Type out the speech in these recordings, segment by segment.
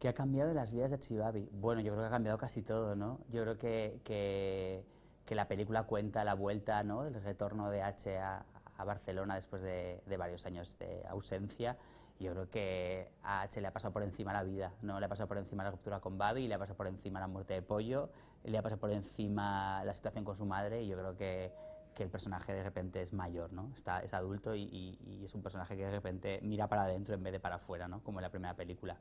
¿Qué ha cambiado en las vidas de Chivabi? Bueno, yo creo que ha cambiado casi todo, ¿no? Yo creo que, que, que la película cuenta la vuelta, ¿no? El retorno de H a, a Barcelona después de, de, varios años de ausencia. Yo creo que a H le ha pasado por encima la vida, ¿no? Le ha pasado por encima la ruptura con Babi, le ha pasado por encima la muerte de Pollo, le ha pasado por encima la situación con su madre y yo creo que, que el personaje de repente es mayor, ¿no? Está, es adulto y, y, y, es un personaje que de repente mira para adentro en vez de para afuera, ¿no? Como en la primera película.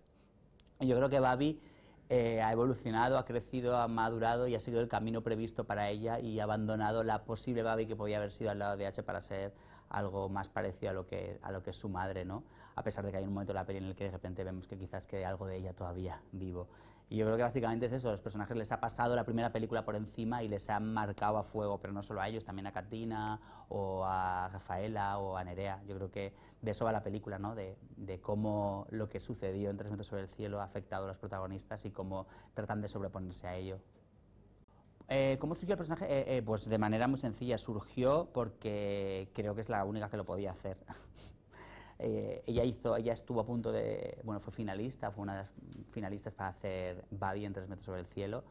Yo creo que Babi eh, ha evolucionado, ha crecido, ha madurado y ha seguido el camino previsto para ella y ha abandonado la posible Babi que podía haber sido al lado de H para ser algo más parecido a lo que, a lo que es su madre, ¿no? A pesar de que hay un momento en la peli en el que de repente vemos que quizás quede algo de ella todavía vivo. Y yo creo que básicamente es eso, los personajes les ha pasado la primera película por encima y les han marcado a fuego, pero no solo a ellos, también a Katina o a Rafaela o a Nerea. Yo creo que de eso va la película, ¿no? De, de cómo lo que sucedió en Tres metros sobre el cielo ha afectado a los protagonistas y cómo tratan de sobreponerse a ello. Eh, ¿Cómo surgió el personaje? Eh, eh, pues de manera muy sencilla, surgió porque creo que es la única que lo podía hacer. Eh, ella hizo, ella estuvo a punto de, bueno, fue finalista, fue una de las finalistas para hacer Babi en Tres metros sobre el cielo.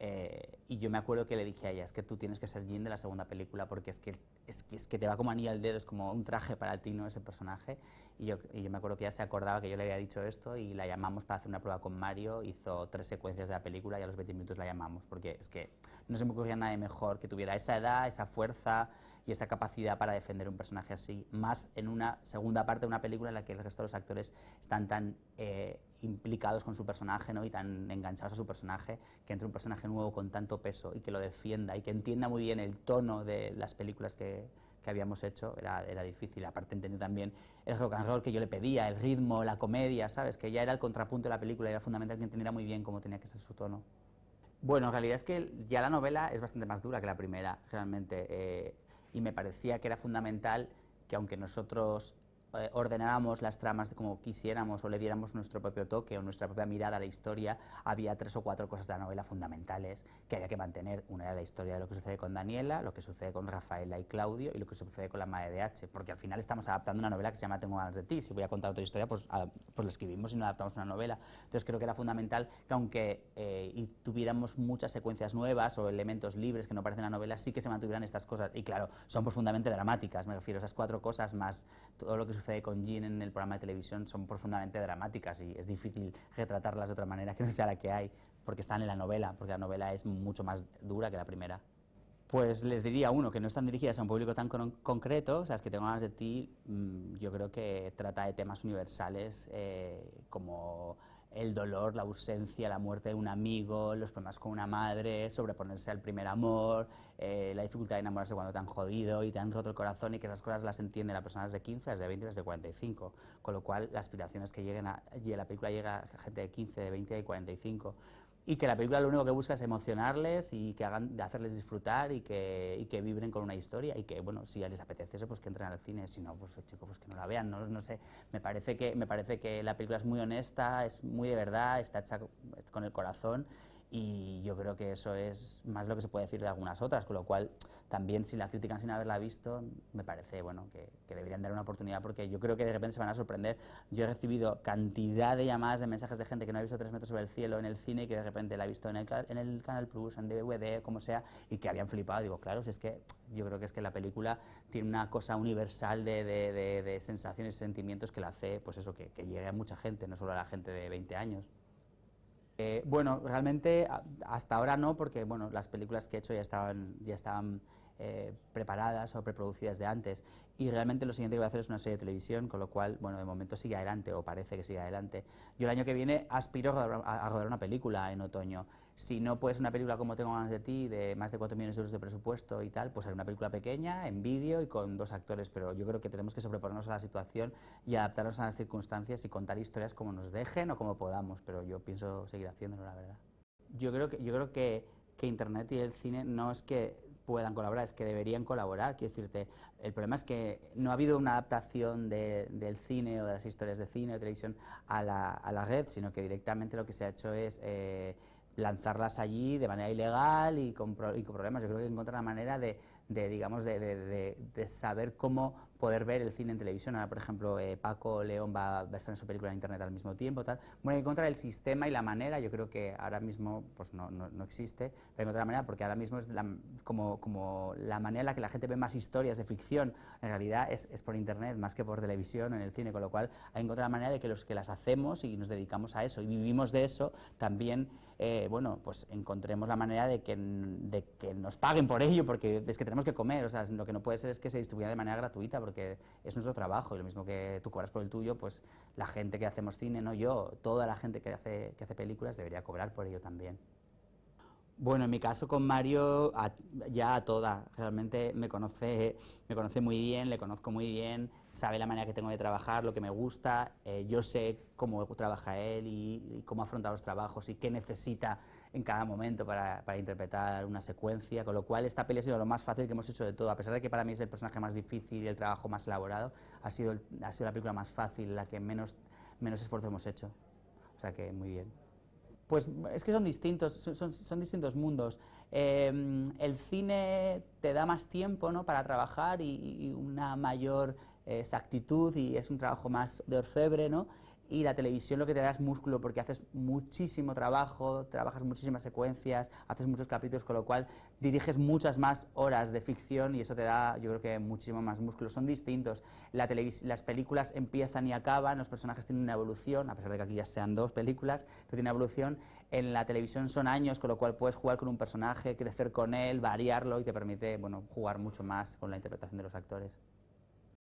Eh, y yo me acuerdo que le dije a ella, es que tú tienes que ser Jean de la segunda película porque es que, es, que, es que te va como anilla al dedo, es como un traje para ti, ¿no? Ese personaje. Y yo, y yo me acuerdo que ella se acordaba que yo le había dicho esto y la llamamos para hacer una prueba con Mario, hizo tres secuencias de la película y a los 20 minutos la llamamos, porque es que no se me ocurría nada mejor que tuviera esa edad, esa fuerza y esa capacidad para defender un personaje así, más en una segunda parte de una película en la que el resto de los actores están tan eh, implicados con su personaje ¿no? y tan enganchados a su personaje, que entre un personaje nuevo con tanto peso y que lo defienda y que entienda muy bien el tono de las películas que, que habíamos hecho, era, era difícil. Aparte entendí también el rock and roll que yo le pedía, el ritmo, la comedia, ¿sabes? Que ya era el contrapunto de la película y era fundamental que entendiera muy bien cómo tenía que ser su tono. Bueno, en realidad es que ya la novela es bastante más dura que la primera, realmente. Eh, y me parecía que era fundamental que aunque nosotros eh, ordenáramos las tramas como quisiéramos o le diéramos nuestro propio toque o nuestra propia mirada a la historia, había tres o cuatro cosas de la novela fundamentales que había que mantener. Una era la historia de lo que sucede con Daniela, lo que sucede con Rafaela y Claudio y lo que sucede con la madre de H, porque al final estamos adaptando una novela que se llama Tengo ganas de ti. Si voy a contar otra historia, pues, a, pues la escribimos y no adaptamos una novela. Entonces creo que era fundamental que aunque eh, y tuviéramos muchas secuencias nuevas o elementos libres que no aparecen en la novela, sí que se mantuvieran estas cosas. Y claro, son profundamente dramáticas, me refiero a esas cuatro cosas más todo lo que sucede con Jean en el programa de televisión son profundamente dramáticas y es difícil retratarlas de otra manera que no sea la que hay, porque están en la novela, porque la novela es mucho más dura que la primera. Pues les diría, uno, que no están dirigidas a un público tan con concreto, o sea, es que tengo ganas de ti, mmm, yo creo que trata de temas universales eh, como el dolor, la ausencia, la muerte de un amigo, los problemas con una madre, sobreponerse al primer amor, eh, la dificultad de enamorarse cuando te han jodido y te han roto el corazón y que esas cosas las entiende las personas de 15, las de 20 y las de 45. Con lo cual, las aspiraciones que lleguen a, y la película llega a gente de 15, de 20 y 45 y que la película lo único que busca es emocionarles y que hagan, de hacerles disfrutar y que, y que vibren con una historia y que, bueno, si les apetece eso, pues que entren al cine, si no, pues chicos, pues que no la vean, no, no sé, me parece, que, me parece que la película es muy honesta, es muy de verdad, está hecha con el corazón y yo creo que eso es más lo que se puede decir de algunas otras, con lo cual también si la critican sin haberla visto, me parece bueno que, que, deberían dar una oportunidad porque yo creo que de repente se van a sorprender. Yo he recibido cantidad de llamadas, de mensajes de gente que no ha visto Tres metros sobre el cielo en el cine y que de repente la ha visto en el, en el Canal Plus, en DVD, como sea, y que habían flipado. Digo, claro, si es que yo creo que es que la película tiene una cosa universal de, de, de, de sensaciones y sentimientos que la hace, pues eso, que, que llegue a mucha gente, no solo a la gente de 20 años. Eh, bueno, realmente hasta ahora no, porque bueno, las películas que he hecho ya estaban, ya estaban eh, preparadas o preproducidas de antes. Y realmente lo siguiente que voy a hacer es una serie de televisión, con lo cual, bueno, de momento sigue adelante, o parece que sigue adelante. Yo el año que viene aspiro a rodar, a rodar una película en otoño. Si no pues una película como Tengo ganas de ti, de más de 4 millones de euros de presupuesto y tal, pues haré una película pequeña, en vídeo y con dos actores. Pero yo creo que tenemos que sobreponernos a la situación y adaptarnos a las circunstancias y contar historias como nos dejen o como podamos. Pero yo pienso seguir haciéndolo, la verdad. Yo creo que, yo creo que, que Internet y el cine no es que puedan colaborar, es que deberían colaborar. Quiero decirte, el problema es que no ha habido una adaptación de, del cine o de las historias de cine o televisión a la, a la red, sino que directamente lo que se ha hecho es eh, lanzarlas allí de manera ilegal y con, y con, problemas. Yo creo que encontrar una manera de, de digamos, de, de, saber cómo poder ver el cine en televisión. Ahora, por ejemplo, eh, Paco León va a estar en su película en internet al mismo tiempo. Tal. Bueno, encontrar el sistema y la manera, yo creo que ahora mismo pues no, no, no existe, pero encontrar la manera, porque ahora mismo es la, como, como la manera en la que la gente ve más historias de ficción, en realidad es, es, por internet más que por televisión en el cine, con lo cual hay que encontrar la manera de que los que las hacemos y nos dedicamos a eso y vivimos de eso, también, eh, bueno, pues encontremos la manera de que, de que nos paguen por ello, porque es que tenemos que comer, o sea, lo que no puede ser es que se distribuya de manera gratuita, porque es nuestro trabajo y lo mismo que tú cobras por el tuyo, pues la gente que hacemos cine, no yo, toda la gente que hace, que hace películas debería cobrar por ello también. Bueno, en mi caso con Mario a, ya a toda, realmente me conoce, me conoce muy bien, le conozco muy bien, sabe la manera que tengo de trabajar, lo que me gusta, eh, yo sé cómo trabaja él y, y, cómo afronta los trabajos y qué necesita en cada momento para, para, interpretar una secuencia, con lo cual esta peli ha sido lo más fácil que hemos hecho de todo, a pesar de que para mí es el personaje más difícil y el trabajo más elaborado, ha sido, ha sido la película más fácil, la que menos, menos esfuerzo hemos hecho, o sea que muy bien. Pues es que son distintos, son, son distintos mundos. Eh, el cine te da más tiempo ¿no? para trabajar y, y una mayor eh, exactitud y es un trabajo más de orfebre, ¿no? Y la televisión lo que te da es músculo porque haces muchísimo trabajo, trabajas muchísimas secuencias, haces muchos capítulos, con lo cual diriges muchas más horas de ficción y eso te da, yo creo que muchísimo más músculo. Son distintos. La las películas empiezan y acaban, los personajes tienen una evolución, a pesar de que aquí ya sean dos películas, pero tiene una evolución. En la televisión son años, con lo cual puedes jugar con un personaje, crecer con él, variarlo y te permite bueno, jugar mucho más con la interpretación de los actores.